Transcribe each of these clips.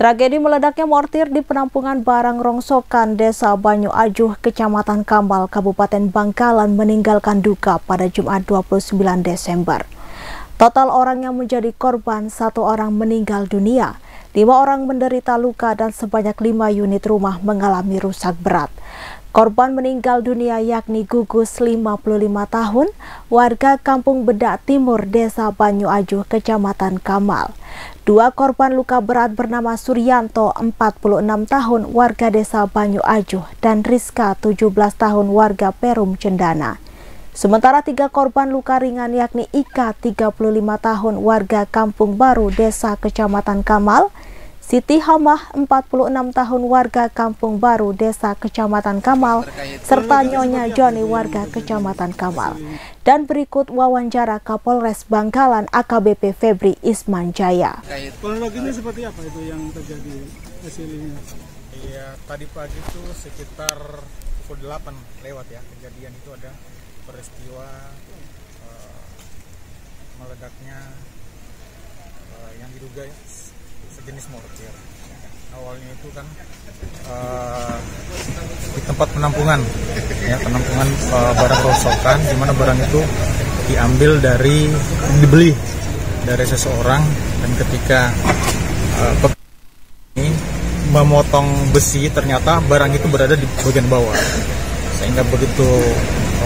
Tragedi meledaknya mortir di penampungan barang rongsokan Desa Banyu Ajuh, Kecamatan Kambal, Kabupaten Bangkalan meninggalkan duka pada Jumat 29 Desember. Total orang yang menjadi korban, satu orang meninggal dunia, lima orang menderita luka dan sebanyak lima unit rumah mengalami rusak berat. Korban meninggal dunia yakni Gugus 55 tahun, warga Kampung Bedak Timur, Desa Banyu Ajuh, Kecamatan Kamal. Dua korban luka berat bernama Suryanto, 46 tahun, warga Desa Banyu Ajuh, dan Rizka, 17 tahun, warga Perum Cendana. Sementara tiga korban luka ringan yakni Ika, 35 tahun, warga Kampung Baru, Desa Kecamatan Kamal, Siti Hamah, 46 tahun warga Kampung Baru, Desa Kecamatan Kamal, serta Nyonya Joni warga Kecamatan Kamal. Dan berikut wawancara Kapolres Bangkalan AKBP Febri Isman Jaya. Kronologinya seperti apa itu yang terjadi hasilnya? Iya, tadi pagi itu sekitar pukul 8 lewat ya kejadian itu ada peristiwa uh, meledaknya uh, yang diduga ya, sejenis mortir. Awalnya itu kan uh, di tempat penampungan, ya penampungan uh, barang rosokan, di mana barang itu diambil dari dibeli dari seseorang. Dan ketika uh, ini memotong besi ternyata barang itu berada di bagian bawah. Sehingga begitu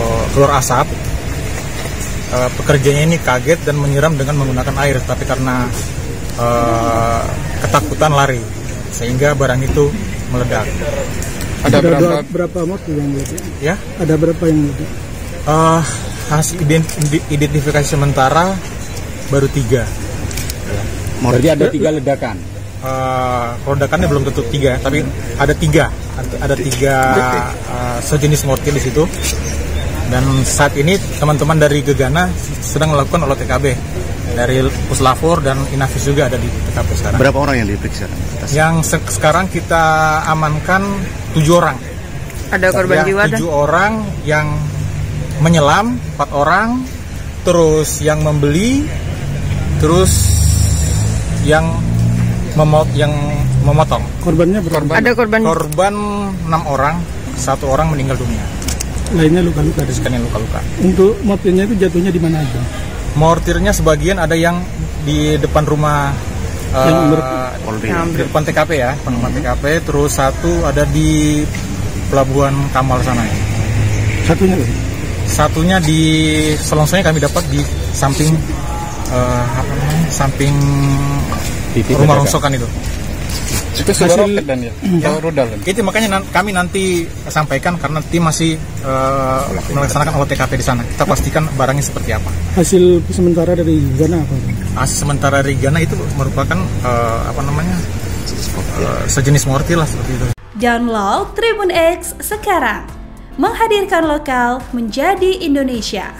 uh, keluar asap uh, pekerjanya ini kaget dan menyiram dengan menggunakan air. Tapi karena uh, ketakutan lari sehingga barang itu meledak. Ada, Ada berapa berapa motor yang meledak? Ya? Ada berapa yang meledak? Uh, hasil identifikasi sementara baru tiga. Berarti ada tiga ledakan. Uh, ledakannya belum tentu tiga, tapi ada tiga, ada tiga uh, sejenis mortir di situ. Dan saat ini teman-teman dari Gegana sedang melakukan olah TKB dari Puslapor dan Inavis juga ada di TKP sekarang. Berapa orang yang diperiksa? Yang se sekarang kita amankan tujuh orang. Ada korban ya, jiwa? Tujuh dan... orang yang menyelam, empat orang, terus yang membeli, terus yang memot yang memotong. Korbannya berapa? Korban. Ada korban. Korban enam orang, satu orang meninggal dunia. Lainnya luka-luka. Sekian luka-luka. Untuk motifnya itu jatuhnya di mana aja? Mortirnya sebagian ada yang di depan rumah uh, di depan TKP ya, depan rumah TKP. Terus satu ada di pelabuhan Kamal sana ya. Satunya Satunya di selongsongnya kami dapat di samping uh, apa namanya? Samping rumah rongsokan itu. Itu sudah roket dan ya, ya rudal. Itu makanya kami nanti sampaikan karena tim masih uh, melaksanakan olah TKP di sana. Kita pastikan barangnya seperti apa. Hasil sementara dari Ghana apa? Hasil sementara dari Ghana itu merupakan uh, apa namanya uh, sejenis mortir lah seperti itu. Download Tribun X sekarang, menghadirkan lokal menjadi Indonesia.